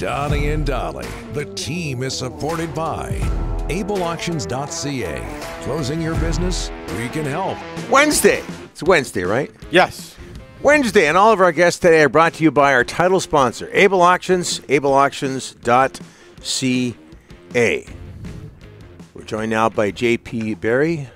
Donnie and Dhali. The team is supported by ableauctions.ca. Closing your business? We can help. Wednesday. It's Wednesday, right? Yes. Wednesday, and all of our guests today are brought to you by our title sponsor, Able Auctions, ableauctions.ca. We're joined now by JP Barry,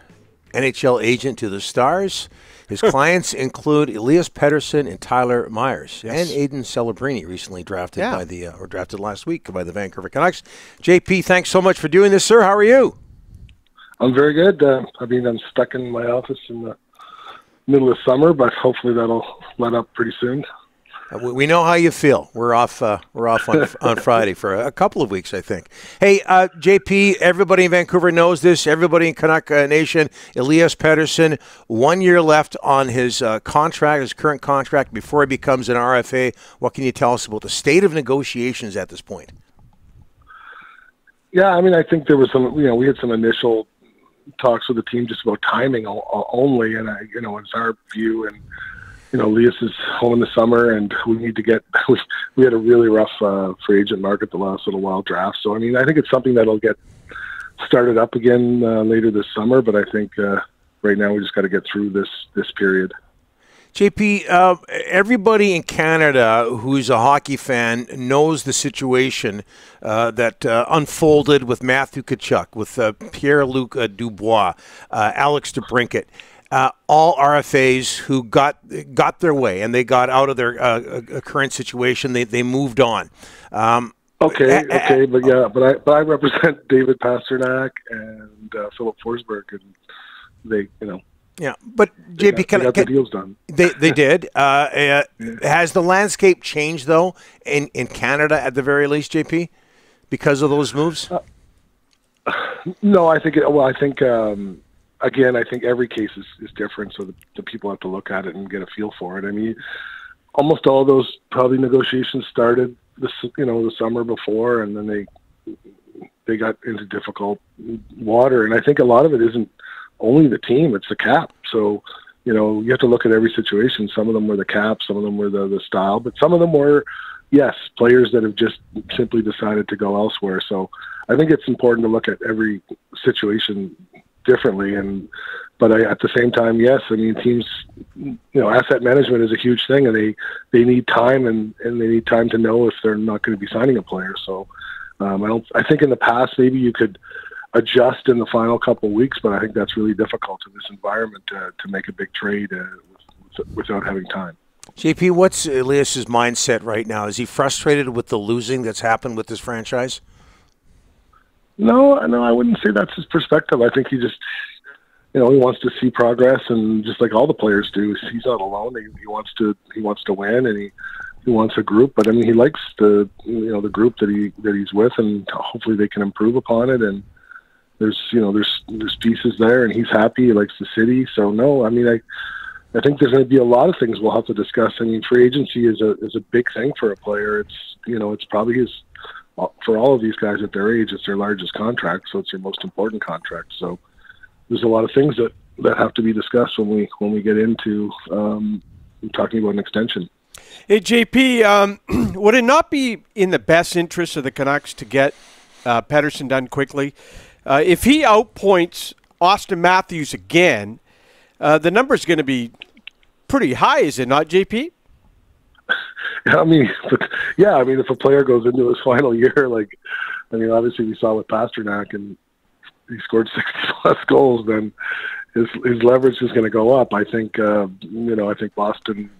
NHL agent to the Stars. His clients include Elias Pettersson and Tyler Myers, Yes. and Aidan Celebrini, recently drafted Yeah. by the uh, or drafted last week by the Vancouver Canucks. JP, thanks so much for doing this, sir. How are you? I'm very good. Uh, I mean, I'm stuck in my office in the middle of summer, but hopefully that'll let up pretty soon. Uh, we- know how you feel. We're off. Uh, we're off on, on Friday for a, couple of weeks, I think. Hey, uh, JP. Everybody in Vancouver knows this. Everybody in uh, Nation. Elias Pettersson, one year left on his uh, contract, his current contract, before he becomes an RFA. What can you tell us about the state of negotiations at this point? Yeah, I mean, I think there was some, you know, we had some initial talks with the team just about timing only, and I, you know, it's our view. And you know, Leas is home in the summer, and we need to get. We, we had a really rough uh, free agent market the last little while draft, so I mean, I think it's something that'll get started up again uh, later this summer. But I think uh, right now we just got to get through this this period. JP, uh, everybody in Canada who's a hockey fan knows the situation uh, that uh, unfolded with Matthew Tkachuk, with uh, Pierre-Luc Dubois, uh, Alex DeBrincat. Uh, all RFAs who got got their way and they got out of their uh, uh, current situation. They they moved on. Um, Okay, okay, but yeah, but I but I represent David Pastrnak and uh, Filip Forsberg, and they, you know, yeah, but JP, got, can, they got can, the deals done. They they did. Uh, uh, has the landscape changed though in in Canada at the very least, JP, because of those moves? No, I think. It, well, I think um, again, I think every case is, is different, so the, the people have to look at it and get a feel for it. I mean, almost all those probably negotiations started this, you know, the summer before, and then they they got into difficult water. And I think a lot of it isn't only the team; it's the cap. So. You know, you have to look at every situation. Some of them were the cap, some of them were the, the style, but some of them were, yes, players that have just simply decided to go elsewhere. So I think it's important to look at every situation differently. And but I, at the same time, yes, I mean teams, you know, asset management is a huge thing, and they they need time and and they need time to know if they're not going to be signing a player. So um, I don't. I think in the past maybe you could adjust in the final couple of weeks, but I think that's really difficult in this environment uh, to make a big trade uh, without having time. JP, what's Elias's mindset right now? Is he frustrated with the losing that's happened with this franchise? No, no, I wouldn't say that's his perspective. I think he just, you know, he wants to see progress, and just like all the players do, he's not alone. He, he wants to, he wants to win, and he, he wants a group. But I mean, he likes the, you know, the group that he that he's with, and hopefully they can improve upon it. And there's, you know, there's there's pieces there, and he's happy. He likes the city. So no, I mean, I. I think there's going to be a lot of things we'll have to discuss. I mean, free agency is a is a big thing for a player. It's you know, it's probably his for all of these guys at their age, it's their largest contract, so it's their most important contract. So there's a lot of things that, that have to be discussed when we when we get into um, talking about an extension. Hey, JP, um, would it not be in the best interest of the Canucks to get uh, Pettersson done quickly? Uh, if he outpoints Auston Matthews again, uh, the number is going to be pretty high, is it not, JP? I mean, but, yeah, I mean, if a player goes into his final year, like, I mean, obviously we saw with Pastrnak and he scored 60 plus goals, then his his leverage is going to go up. I think, uh, you know, I think Boston,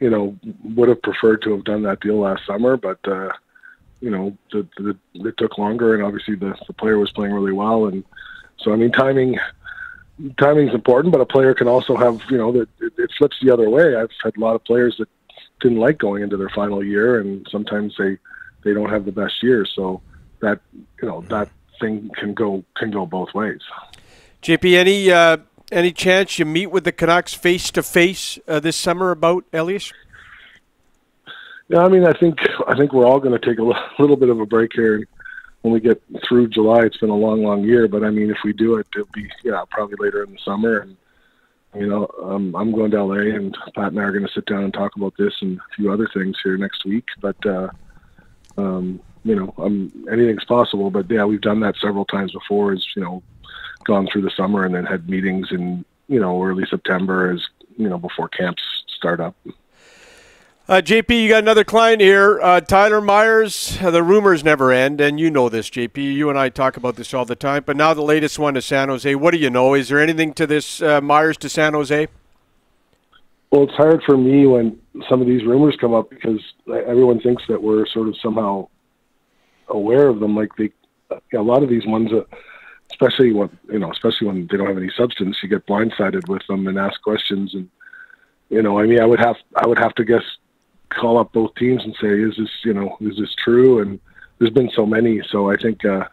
you know, would have preferred to have done that deal last summer, but, uh, you know, the, the, it took longer, and obviously the, the player was playing really well, and so I mean, timing timing's important, but a player can also have, you know, that it, it flips the other way. I've had a lot of players that didn't like going into their final year, and sometimes they they don't have the best year. So that you know that thing can go can go both ways. JP, any uh, any chance you meet with the Canucks face to face this summer about Elias? Yeah, I mean, I think I think we're all going to take a l- little bit of a break here when we get through July. It's been a long, long year, but I mean, if we do it, it'll be yeah probably later in the summer. And you know, um, I'm going to LA, and Pat and I are going to sit down and talk about this and a few other things here next week. But uh, um, you know, um, anything's possible. But yeah, we've done that several times before. Is you know, gone through the summer and then had meetings in you know early September as you know before camps start up. Uh, JP, you got another client here, uh, Tyler Myers. Uh, the rumors never end, and you know this, JP. You and I talk about this all the time. But now the latest one to San Jose. What do you know? Is there anything to this uh, Myers to San Jose? Well, it's hard for me when some of these rumors come up because everyone thinks that we're sort of somehow aware of them. Like they, a lot of these ones, uh, especially when you know, especially when they don't have any substance, you get blindsided with them and ask questions. And you know, I mean, I would have, I would have to guess, call up both teams and say, is this, you know, is this true? And there's been so many, so I think uh,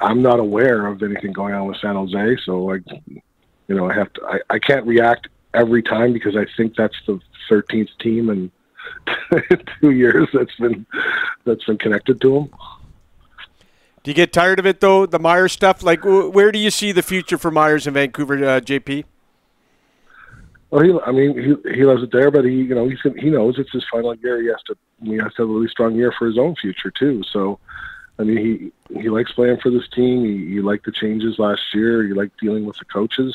I'm not aware of anything going on with San Jose. So like, you know, I have to, I, I can't react every time because I think that's the 13th team in two years that's been that's been connected to them. Do you get tired of it though, the Myers stuff? Like, where do you see the future for Myers in Vancouver, uh, JP? Well, he, I mean, he he loves it there, but he, you know, he's he knows it's his final year. He has to he has to have a really strong year for his own future too. So, I mean, he he likes playing for this team. He, he liked the changes last year. He liked dealing with the coaches.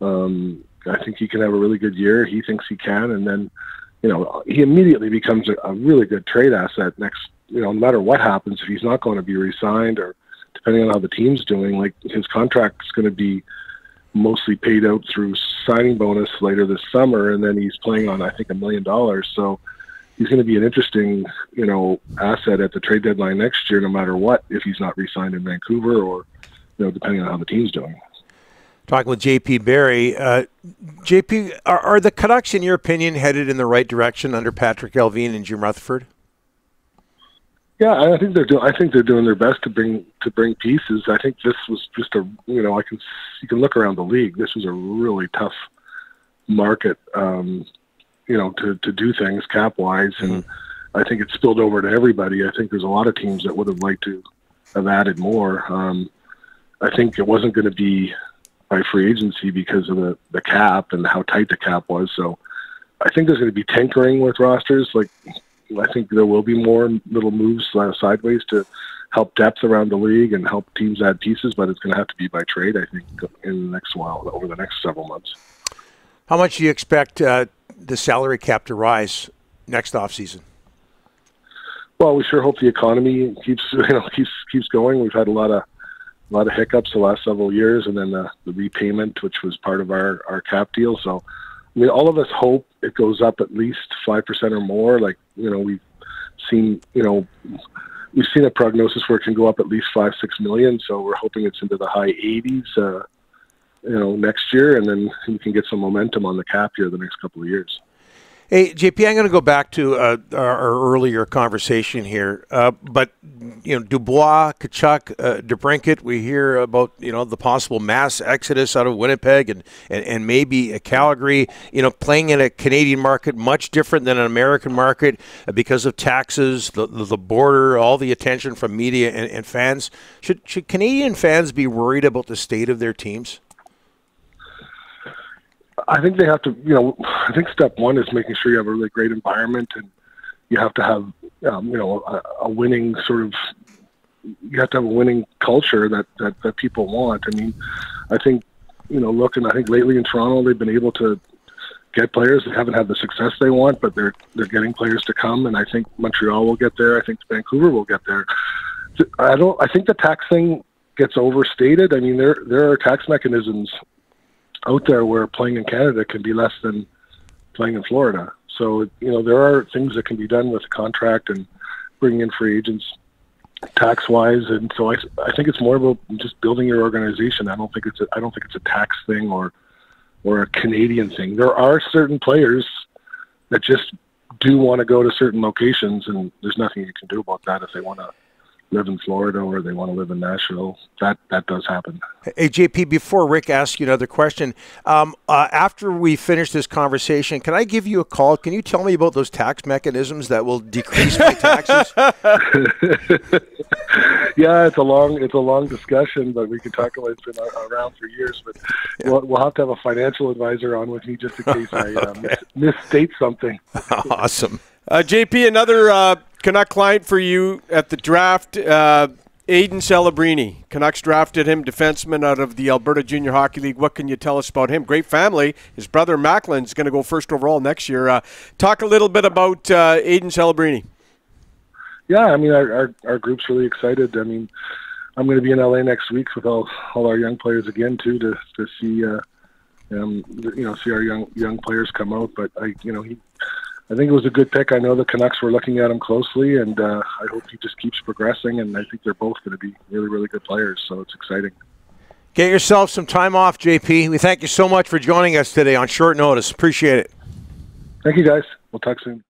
Um, I think he can have a really good year. He thinks he can, and then, you know, he immediately becomes a, a really good trade asset next. You know, no matter what happens, if he's not going to be re-signed or depending on how the team's doing, like his contract's going to be mostly paid out through signing bonus later this summer, and then he's playing on I think a million dollars. So he's going to be an interesting, you know, asset at the trade deadline next year, no matter what. If he's not re-signed in Vancouver, or you know, depending on how the team's doing talking with JP Barry. Uh, JP, are, are, the Canucks, in your opinion, headed in the right direction under Patrik Allvin and Jim Rutherford? Yeah, I think they're doing. I think they're doing their best to bring to bring pieces. I think this was just a you know I can you can look around the league. This was a really tough market, um, you know, to to do things cap wise, and mm-hmm. I think it spilled over to everybody. I think there's a lot of teams that would have liked to have added more. Um, I think it wasn't going to be by free agency because of the, the cap and how tight the cap was. So I think there's going to be tinkering with rosters. Like I think there will be more little moves uh, sideways to help depth around the league and help teams add pieces, but it's going to have to be by trade. I think in the next while over the next several months. How much do you expect uh, the salary cap to rise next offseason? Well, we sure hope the economy keeps you know keeps keeps going. We've had a lot of a lot of hiccups the last several years, and then the, the repayment, which was part of our, our cap deal. So, I mean, all of us hope it goes up at least five percent or more. Like, you know, we've seen, you know, we've seen a prognosis where it can go up at least five, six million. So we're hoping it's into the high 80s, uh, you know, next year, and then we can get some momentum on the cap here the next couple of years. Hey, JP, I'm going to go back to uh, our, earlier conversation here. Uh, but, you know, Dubois, Tkachuk, uh, DeBrincat, we hear about, you know, the possible mass exodus out of Winnipeg and, and, and maybe a Calgary, you know, playing in a Canadian market much different than an American market uh, because of taxes, the, the border, all the attention from media and, and fans. Should, should Canadian fans be worried about the state of their teams? I think they have to, you know, I think step one is making sure you have a really great environment and you have to have, um, you know, a, a winning sort of, you have to have a winning culture that, that, that people want. I mean, I think, you know, look, and I think lately in Toronto, they've been able to get players. They haven't had the success they want, but they're, they're getting players to come. And I think Montreal will get there. I think Vancouver will get there. I don't, I think the tax thing gets overstated. I mean, there, there are tax mechanisms out there where playing in Canada can be less than playing in Florida. So you know there are things that can be done with a contract and bringing in free agents tax wise, and so I I think it's more about just building your organization. I don't think it's a, I don't think it's a tax thing or or a Canadian thing. There are certain players that just do want to go to certain locations, and there's nothing you can do about that if they want to live in Florida or they want to live in Nashville. That that does happen. Hey JP, before Rick asks you another question, um, uh, after we finish this conversation, can I give you a call? Can you tell me about those tax mechanisms that will decrease my taxes? yeah, it's a long it's a long discussion, but we could talk about it. It's been around for years. But yeah. we'll, we'll, have to have a financial advisor on with me just in case I uh, mis- misstate something. awesome. Uh, JP, another uh, Canuck client for you at the draft. Uh, Aidan Celebrini. Canucks drafted him, defenseman out of the Alberta Junior Hockey League. What can you tell us about him? Great family. His brother Macklin's going to go first overall next year. Uh, talk a little bit about uh, Aidan Celebrini. Yeah, I mean, our, our, our group's really excited. I mean, I'm going to be in LA next week with all all our young players again too to to see uh, um, you know see our young young players come out. But I you know he I think it was a good pick. I know the Canucks were looking at him closely, and uh, I hope he just keeps progressing. And I think they're both going to be really, really good players. So it's exciting. Get yourself some time off, JP. We thank you so much for joining us today on short notice. Appreciate it. Thank you, guys. We'll talk soon.